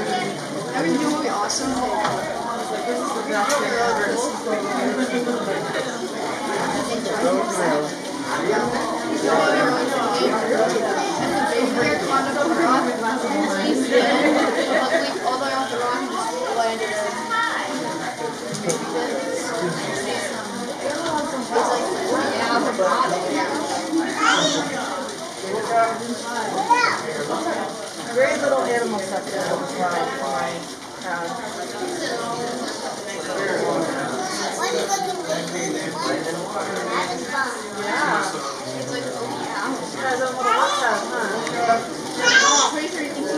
Be awesome. Way off the rock and just landed. Very little animal stuff in this ride for my crowd. Yeah. It's like, oh yeah. You guys don't want to watch that, huh? I'm pretty sure you he's